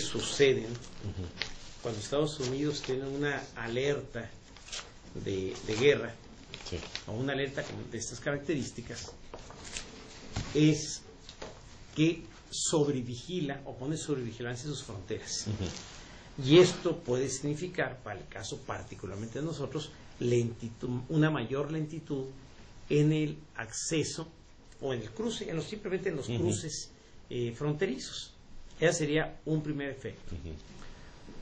suceden cuando Estados Unidos tiene una alerta de, guerra o una alerta de estas características es que sobrevigila o pone sobre vigilancia sus fronteras. Y esto puede significar, para el caso particularmente de nosotros, lentitud, una mayor lentitud en el acceso o en el cruce, en los, simplemente en los cruces eh, fronterizos. Ese sería un primer efecto.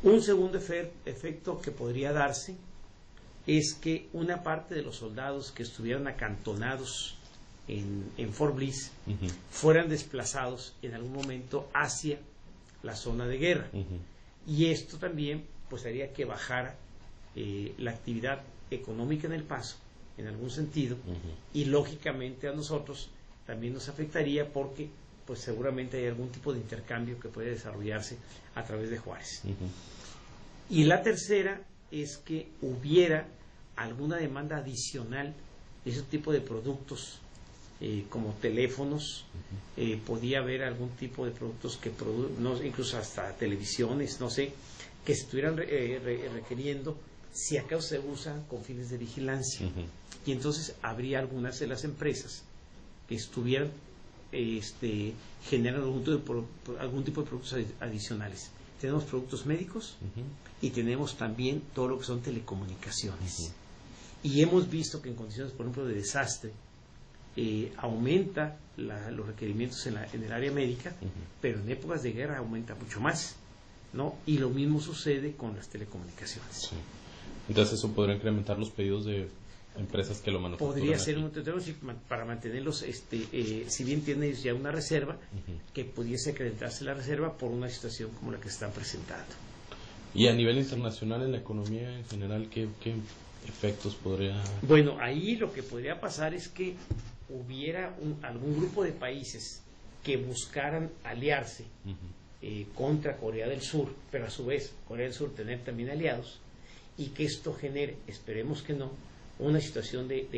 Un segundo efecto que podría darse es que una parte de los soldados que estuvieran acantonados en, Fort Bliss fueran desplazados en algún momento hacia la zona de guerra. Y esto también pues haría que bajara eh, la actividad económica en el paso, en algún sentido, y lógicamente a nosotros también nos afectaría porque pues seguramente hay algún tipo de intercambio que puede desarrollarse a través de Juárez. Y la tercera es que hubiera alguna demanda adicional de ese tipo de productos eh, como teléfonos, eh, podía haber algún tipo de productos que no, incluso hasta televisiones, no sé, que se estuvieran eh, requiriendo si acaso se usan con fines de vigilancia. Y entonces habría algunas de las empresas que estuvieran este, generando algún tipo, de, algún tipo de productos adicionales. Tenemos productos médicos y tenemos también todo lo que son telecomunicaciones. Y hemos visto que en condiciones, por ejemplo, de desastre, eh, aumenta los requerimientos en, el área médica, pero en épocas de guerra aumenta mucho más. ¿no? Y lo mismo sucede con las telecomunicaciones. Entonces eso podría incrementar los pedidos de empresas que lo manufacturan. Podría ser un para mantenerlos, este, eh, si bien tiene ya una reserva, que pudiese acreditarse la reserva por una situación como la que están presentando. Y a nivel internacional, en la economía en general, ¿qué, qué efectos podría...? Bueno, ahí lo que podría pasar es que hubiera algún grupo de países que buscaran aliarse eh, contra Corea del Sur, pero a su vez Corea del Sur tener también aliados, y que esto genere, esperemos que no, una situación de,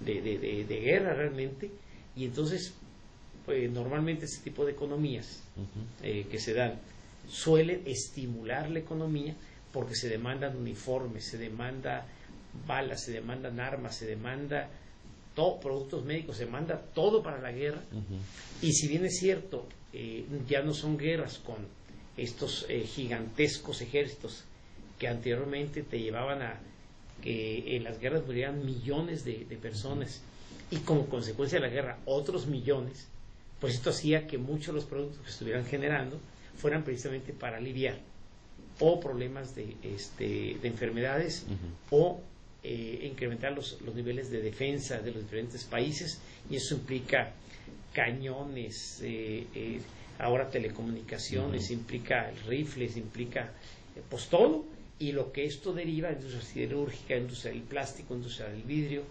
de, guerra realmente, y entonces pues, normalmente este tipo de economías eh, que se dan suelen estimular la economía porque se demandan uniformes, se demanda balas, se demandan armas, se demanda todo, productos médicos, se manda todo para la guerra. Y si bien es cierto, eh, ya no son guerras con estos eh, gigantescos ejércitos que anteriormente te llevaban a que en las guerras murieran millones de, personas y como consecuencia de la guerra otros millones, pues esto hacía que muchos de los productos que estuvieran generando fueran precisamente para aliviar o problemas de, este, de enfermedades o eh, incrementar los, los, niveles de defensa de los diferentes países y eso implica cañones, eh, eh, ahora telecomunicaciones, implica rifles, implica pues todo y lo que esto deriva, industria siderúrgica, industria del plástico, industria del vidrio,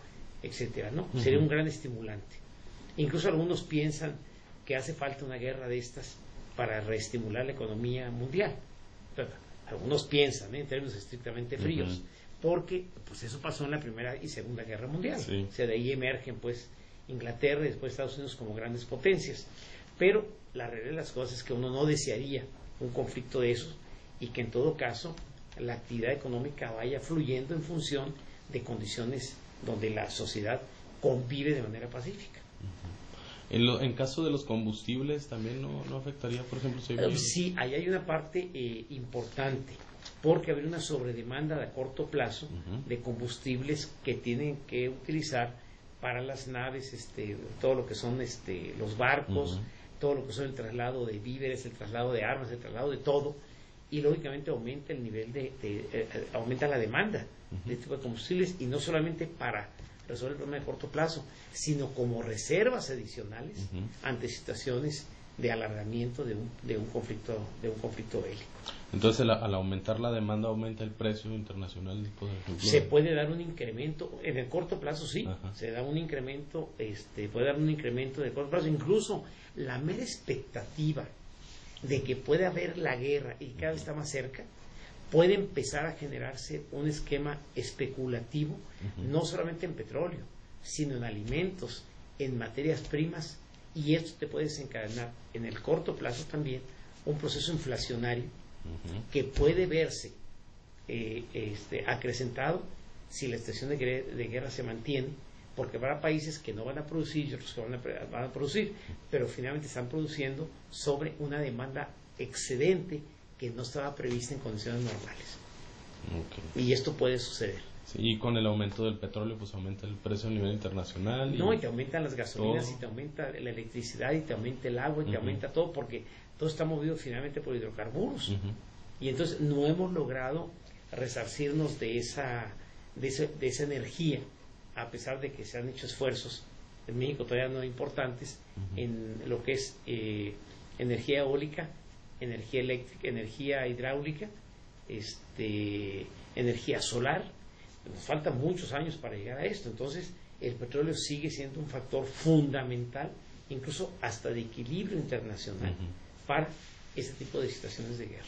etcétera, ¿no? Sería un gran estimulante. Incluso algunos piensan que hace falta una guerra de estas para reestimular la economía mundial. algunos piensan en términos estrictamente fríos porque pues eso pasó en la Primera y Segunda Guerra Mundial. O sea, de ahí emergen pues Inglaterra y después Estados Unidos como grandes potencias. Pero la realidad de las cosas es que uno no desearía un conflicto de esos y que en todo caso la actividad económica vaya fluyendo en función de condiciones donde la sociedad convive de manera pacífica. En, caso de los combustibles, ¿también no, afectaría, por ejemplo? Si eh, Sí, ahí hay una parte eh, importante porque habría una sobredemanda a corto plazo de combustibles que tienen que utilizar para las naves, este, todo lo que son este, los barcos, todo lo que son el traslado de víveres, el traslado de armas, el traslado de todo, y lógicamente aumenta el nivel de, eh, eh, aumenta la demanda de este tipo de combustibles y no solamente para resolver el problema de corto plazo, sino como reservas adicionales ante situaciones de alargamiento de un, de un conflicto de un conflicto bélico. Entonces, al, aumentar la demanda, aumenta el precio internacional Se puede dar un incremento, en el corto plazo sí, se da un incremento, este, puede dar un incremento de corto plazo, incluso la mera expectativa de que puede haber la guerra y cada vez está más cerca, puede empezar a generarse un esquema especulativo, no solamente en petróleo, sino en alimentos, en materias primas, y esto te puede desencadenar en el corto plazo también un proceso inflacionario que puede verse eh, este, acrecentado si la situación de, guerra se mantiene, porque habrá países que no van a producir y otros que van a, van a producir, pero finalmente están produciendo sobre una demanda excedente que no estaba prevista en condiciones normales. Y esto puede suceder. y con el aumento del petróleo, pues aumenta el precio a nivel internacional. no, y te aumentan las gasolinas, y te aumenta la electricidad, y te aumenta el agua, y te aumenta todo, porque todo está movido finalmente por hidrocarburos. Y entonces no hemos logrado resarcirnos de esa, de, esa energía, a pesar de que se han hecho esfuerzos en México todavía no importantes en lo que es eh, energía eólica, energía eléctrica, energía hidráulica, este, energía solar. Nos faltan muchos años para llegar a esto. Entonces, el petróleo sigue siendo un factor fundamental, incluso hasta de equilibrio internacional, para este tipo de situaciones de guerra.